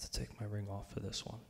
have to take my ring off for this one.